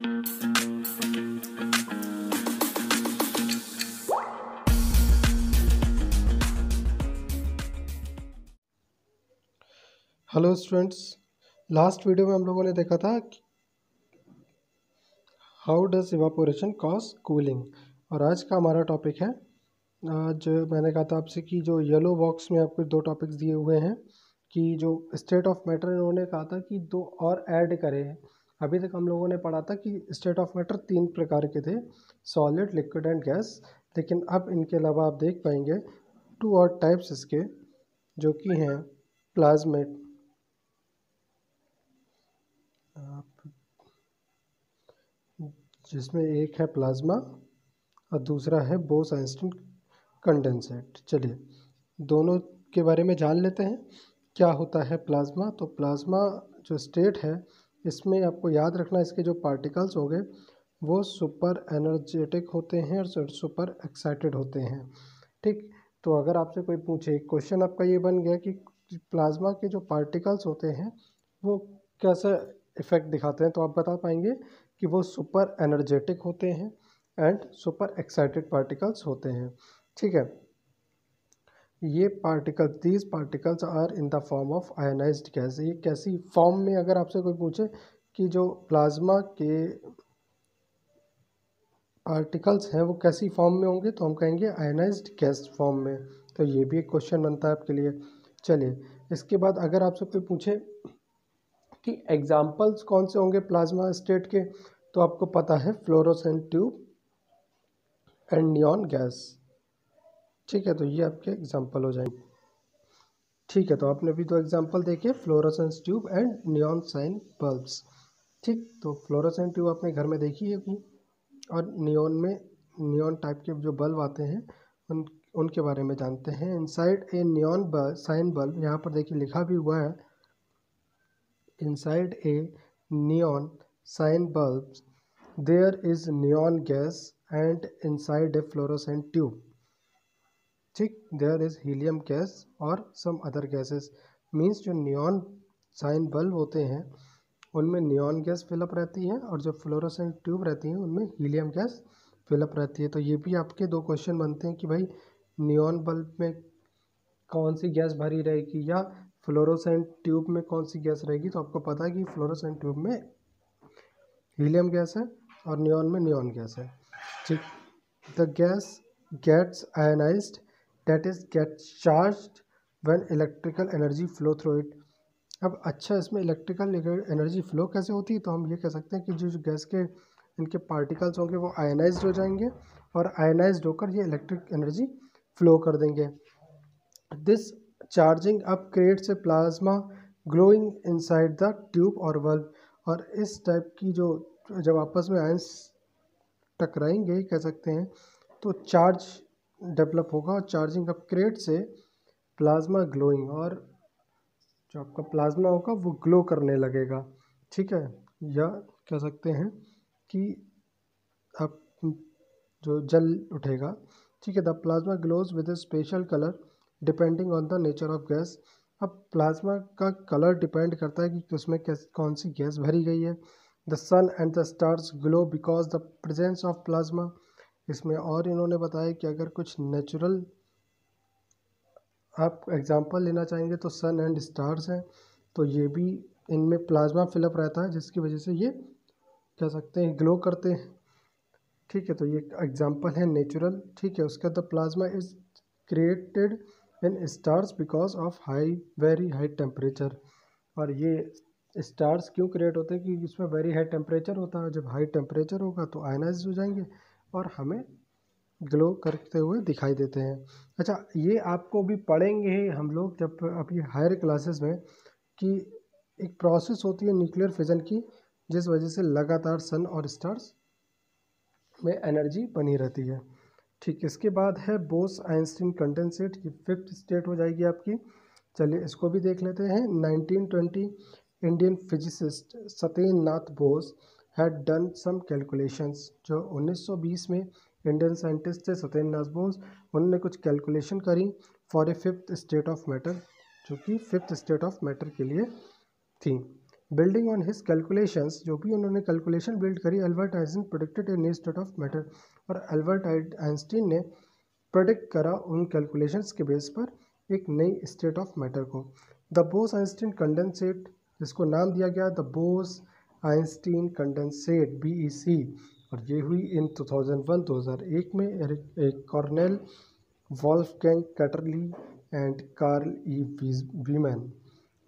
Hello students, last video में हम लोगों ने देखा था how does evaporation cause cooling और आज का हमारा टॉपिक है। आज मैंने कहा था आपसे कि जो येलो बॉक्स में आपको दो टॉपिक्स दिए हुए हैं कि जो स्टेट ऑफ़ मैटर इन्होंने कहा था कि दो और ऐड करें। अभी तक हम लोगों ने पढ़ा था कि स्टेट ऑफ़ मैटर तीन प्रकार के थे सॉलिड लिक्विड एंड गैस लेकिन अब इनके अलावा आप देख पाएँगे टू और टाइप्स इसके, जो कि हैं प्लाज्मेट जिसमें एक है प्लाज्मा और दूसरा है बोस आइंस्टीन कंडेंसेट चलिए, दोनों के बारे में जान लेते हैं। क्या होता है प्लाज्मा तो प्लाज्मा जो स्टेट है इसमें आपको याद रखना इसके जो पार्टिकल्स होंगे वो सुपर एनर्जेटिक होते हैं और सुपर एक्साइटेड होते हैं। ठीक? तो अगर आपसे कोई पूछे क्वेश्चन आपका ये बन गया कि प्लाज्मा के जो पार्टिकल्स होते हैं, वो कैसा इफ़ेक्ट दिखाते हैं तो आप बता पाएँगे कि वो सुपर एनर्जेटिक होते हैं एंड सुपर एक्साइटेड पार्टिकल्स होते हैं। ठीक है? ये particle these particles are in the form of ionised gas ये कैसी फॉर्म में अगर आपसे कोई पूछे कि जो प्लाज्मा के पार्टिकल्स हैं, वो कैसी फॉर्म में होंगे तो हम कहेंगे आयनाइज्ड गैस फॉर्म में। तो ये भी एक क्वेश्चन बनता है आपके लिए। चलिए, इसके बाद अगर आपसे कोई पूछे कि एग्जाम्पल्स कौन से होंगे प्लाज्मा स्टेट के तो आपको पता है fluorescent tube and neon gas ठीक है तो ये आपके एग्ज़ाम्पल हो जाएँगे। ठीक है तो आपने अभी दो एग्ज़ाम्पल देखे fluorescence tube and neon sign bulbs ठीक तो फ्लोरोसेंट ट्यूब आपने घर में देखी है भी और नियॉन में नियॉन टाइप के जो बल्ब आते हैं, उन, उनके बारे में जानते हैं। Inside a neon bulb sign bulb यहाँ पर देखिए लिखा भी हुआ है, inside a neon sign bulb, there is neon gas and inside a fluorescent tube ठीक देयर इज़ हीलियम गैस और सम अदर गैसेस मीन्स जो नियॉन साइन बल्ब होते हैं, उनमें नियॉन गैस फिलअप रहती है और जो फ्लोरोसेंट ट्यूब रहती हैं, उनमें हीलियम गैस फिलअप रहती है। तो ये भी आपके दो क्वेश्चन बनते हैं कि भाई नियॉन बल्ब में कौन सी गैस भरी रहेगी या फ्लोरोसेंट ट्यूब में कौन सी गैस रहेगी। तो आपको पता है कि फ्लोरोसेंट ट्यूब में हीलियम गैस है और नियॉन में नियॉन गैस है। ठीक the gas gets ionised that is get charge when electrical energy flow through it अब अच्छा इसमें इलेक्ट्रिकल एनर्जी फ्लो कैसे होती है? तो हम ये कह सकते हैं कि जो जो गैस के, इनके पार्टिकल्स होंगे, वो आयनाइज हो जाएँगे और आयनाइज होकर ये इलेक्ट्रिक एनर्जी फ्लो कर देंगे। This charging up creates a plasma glowing inside the tube और बल्ब और इस टाइप की जो, जब आपस में आयंस टकराएँगे, कह सकते हैं तो चार्ज डेवलप होगा और चार्जिंग अप क्रिएट से प्लाज्मा ग्लोइंग और जो आपका प्लाज्मा होगा वो ग्लो करने लगेगा। ठीक है? या कह सकते हैं कि आप जो जल उठेगा, ठीक है, the plasma glows with a special colour depending on the nature of gas. अब प्लाज्मा का कलर डिपेंड करता है कि उसमें कौन सी गैस भरी गई है। The sun and the stars glow because the presence of plasma. इसमें और इन्होंने बताया कि अगर कुछ नेचुरल आप एग्जांपल लेना चाहेंगे तो सन एंड स्टार्स हैं। तो ये भी इनमें प्लाज्मा फिलअप रहता है, जिसकी वजह से ये कह सकते हैं ग्लो करते हैं। ठीक है तो ये एग्जांपल है नेचुरल ठीक है, उसका the plasma is created in stars because of high very high temperature और ये स्टार्स क्यों क्रिएट होते हैं? क्योंकि इसमें वेरी हाई टेम्परेचर होता है। जब हाई टेम्परेचर होगा तो आयनाइज हो जाएँगे। और हमें ग्लो करते हुए दिखाई देते हैं। अच्छा ये आपको भी पढ़ेंगे हम लोग जब अभी हायर क्लासेस में कि एक प्रोसेस होती है न्यूक्लियर फिजन की, जिस वजह से लगातार सन और स्टार्स में एनर्जी बनी रहती है। ठीक, इसके बाद है बोस आइंस्टीन कंडेंसेट ये फिफ्थ स्टेट हो जाएगी आपकी। चलिए इसको भी देख लेते हैं। 1920 Indian physicist Satyendra Nath Bose had done some calculations जो 1920 में इंडियन साइंटिस्ट थे सत्येंद्र नाथ बोस, उन्होंने कुछ कैलकुलेशन करी for a fifth state of matter जो कि फिफ्थ स्टेट ऑफ़ मैटर के लिए थी। बिल्डिंग ऑन हिज कैलकुलेशंस जो भी उन्होंने कैलकुलेशन बिल्ड करी Albert Einstein predicted a new state of matter और अल्बर्ट आइंस्टीन ने प्रोडिक्ट करा उन कैलकुलेशंस के बेस पर एक नई स्टेट ऑफ़ मैटर को। द बोस आइंस्टीन कंडेंसेट जिसको नाम दिया गया the Bose Einstein condensate BEC और ये हुई इन 2001 2001 में एक Cornell Wolfgang, Ketterle and Carl E Wieman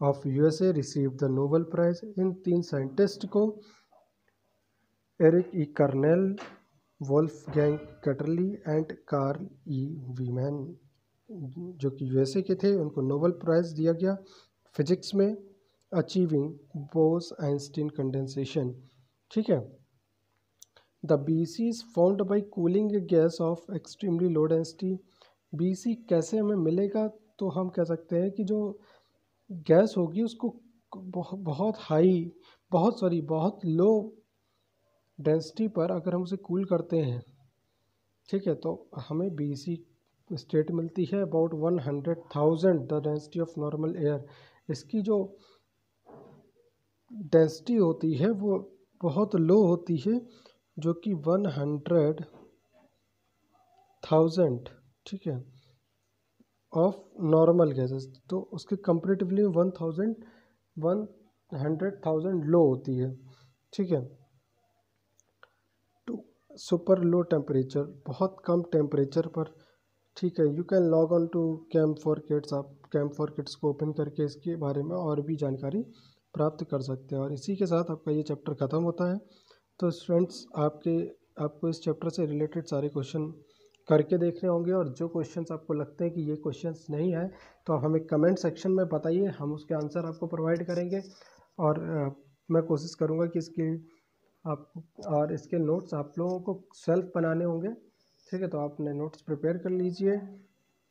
of USA receive the Nobel prize. इन तीन साइंटिस्ट को Eric E Cornell Wolfgang Ketterle and Carl E Wieman जो कि यूएसए के थे, उनको नोबल प्राइज़ दिया गया। फिजिक्स में अचीविंग बोस आइंस्टीन कंडेंसेशन ठीक है? The B C is found by cooling gas of extremely low density B C कैसे हमें मिलेगा? तो हम कह सकते हैं कि जो गैस होगी उसको बहुत हाई बहुत सॉरी बहुत लो डेंसिटी पर अगर हम उसे कूल करते हैं, ठीक है तो हमें बी सी स्टेट मिलती है about one hundred thousand the density of normal air इसकी जो डेंसिटी होती है, वो बहुत लो होती है, जो कि वन हंड्रेड थाउज़ेंड ठीक है ऑफ़ नॉर्मल गैसेस तो उसके comparatively one thousand one hundred thousand low होती है, ठीक है। टू सुपर लो टेम्परेचर बहुत कम टेम्परेचर पर, ठीक है you can log on to camp for kids आप कैम्प फॉर किड्स को ओपन करके इसके बारे में और भी जानकारी प्राप्त कर सकते हैं। और इसी के साथ आपका ये चैप्टर ख़त्म होता है। तो स्टूडेंट्स आपके, आपको इस चैप्टर से रिलेटेड सारे क्वेश्चन करके देखने होंगे और जो क्वेश्चंस आपको लगते हैं कि ये क्वेश्चंस नहीं है तो आप हमें कमेंट सेक्शन में बताइए, हम उसके आंसर आपको प्रोवाइड करेंगे। और मैं कोशिश करूँगा कि इसके आप, और इसके नोट्स आप लोगों को सेल्फ बनाने होंगे। ठीक है तो आपने नोट्स प्रिपेयर कर लीजिए।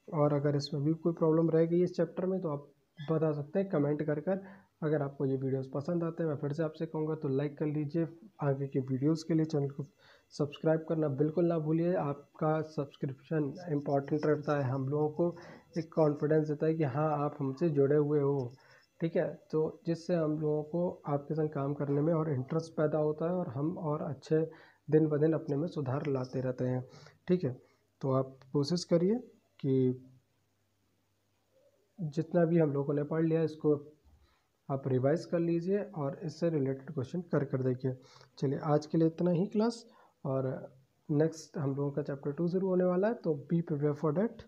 और अगर इसमें भी कोई प्रॉब्लम रह गई इस चैप्टर में तो आप बता सकते हैं कमेंट कर कर। अगर आपको ये वीडियोस पसंद आते हैं, मैं फिर से आपसे कहूँगा तो लाइक कर लीजिए। आगे के वीडियोस के लिए चैनल को सब्सक्राइब करना बिल्कुल ना भूलिए। आपका सब्सक्रिप्शन इंपॉर्टेंट रहता है हम लोगों को, एक कॉन्फिडेंस देता है कि हाँ आप हमसे जुड़े हुए हो। ठीक है? तो जिससे हम लोगों को आपके संग काम करने में और इंटरेस्ट पैदा होता है और हम और अच्छे दिन ब दिन अपने में सुधार लाते रहते हैं। ठीक है? तो आप कोशिश करिए कि जितना भी हम लोगों ने पढ़ लिया इसको आप रिवाइज कर लीजिए और इससे रिलेटेड क्वेश्चन कर कर देखिए। चलिए, आज के लिए इतना ही क्लास और नेक्स्ट हम लोगों का चैप्टर टू शुरू होने वाला है तो बी प्रिपेयर फॉर डैट